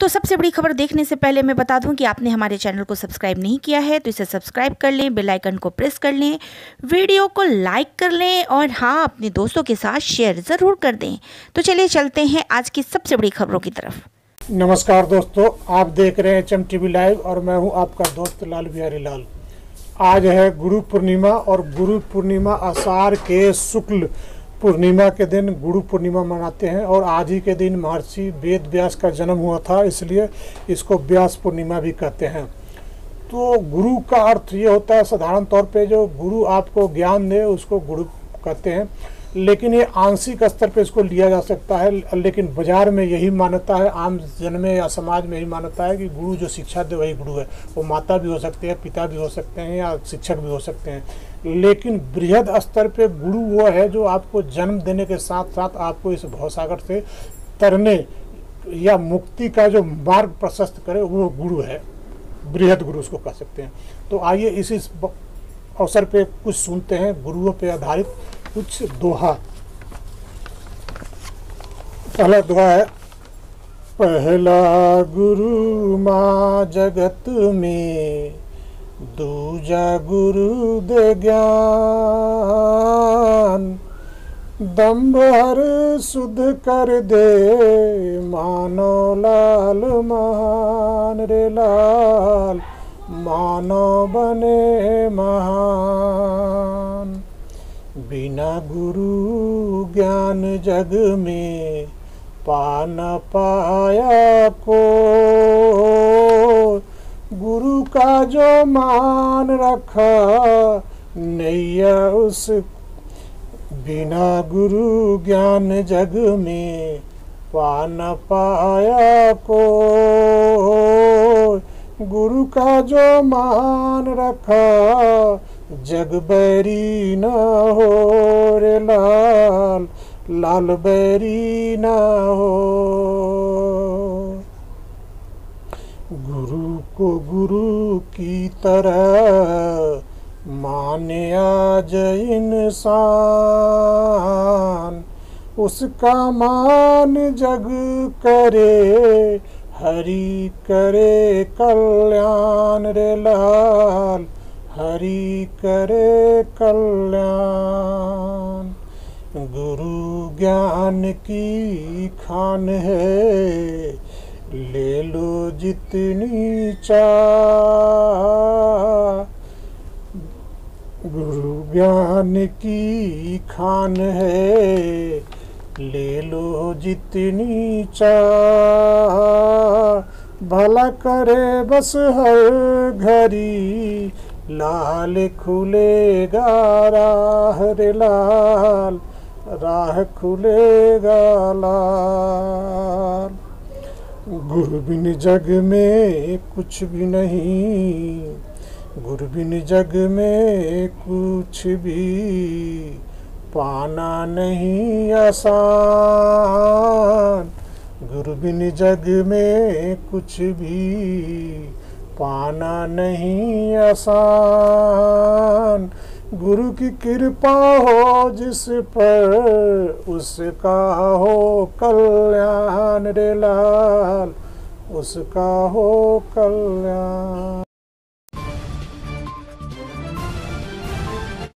तो सबसे बड़ी खबर देखने से पहले मैं बता दूँ कि आपने हमारे चैनल को सब्सक्राइब नहीं किया है तो इसे सब्सक्राइब कर लें, बेल आइकन को प्रेस कर लें, वीडियो को लाइक कर लें और हाँ अपने दोस्तों के साथ शेयर ज़रूर कर दें। तो चलिए चलते हैं आज की सबसे बड़ी खबरों की तरफ़। नमस्कार दोस्तों, आप देख रहे हैं एच टीवी लाइव और मैं हूँ आपका दोस्त लाल बिहारी लाल। आज है गुरु पूर्णिमा और गुरु पूर्णिमा आषाढ़ के शुक्ल पूर्णिमा के दिन गुरु पूर्णिमा मनाते हैं और आज ही के दिन महर्षि वेद व्यास का जन्म हुआ था, इसलिए इसको व्यास पूर्णिमा भी कहते हैं। तो गुरु का अर्थ ये होता है, साधारण तौर पे जो गुरु आपको ज्ञान दे, उसको गुरु कहते हैं। लेकिन ये आंशिक स्तर पे इसको लिया जा सकता है, लेकिन बाज़ार में यही मान्यता है, आम जन में या समाज में यही मान्यता है कि गुरु जो शिक्षा दे वही गुरु है। वो माता भी हो सकते हैं, पिता भी हो सकते हैं या शिक्षक भी हो सकते हैं। लेकिन बृहद स्तर पे गुरु वो है जो आपको जन्म देने के साथ साथ आपको इस भवसागर से तरने या मुक्ति का जो मार्ग प्रशस्त करे, वो गुरु है। बृहद गुरु उसको कह सकते हैं। तो आइए इसी अवसर पे कुछ सुनते हैं। गुरुओं पे आधारित कुछ दोहा। पहला दोहा है, पहला गुरु माँ जगत में, दूजा गुरु दे ज्ञान। दम्भ हर कर दे, मानो लाल महान रे लाल, मानो बने महान। बिना गुरु ज्ञान जग में पा न पाया को गुरु का जो मान रखा नैया उस बिना गुरु ज्ञान जग में पा न पाया को गुरु का जो मान रखा जग बैरी न हो रे लाल लाल बैरी न हो। गुरु को गुरु की तरह माने आज इंसान। उसका मान जग करे, हरि करे कल्याण रे लाल। हरि करे कल्याण। गुरु ज्ञान की खान है, ले लो जितनी चाह। गुरु ज्ञान की खान है, ले लो जितनी चाह। भला करे बस हर घड़ी लाल खुलेगा राह रे लाल, राह खुलेगा लाल। गुरु बिन जग में कुछ भी नहीं, गुरु बिन जग में कुछ भी पाना नहीं आसान। गुरु बिन जग में कुछ भी पाना नहीं आसान। गुरु की कृपा हो जिस पर, उसका हो कल्याण रे लाल। उसका हो कल्याण।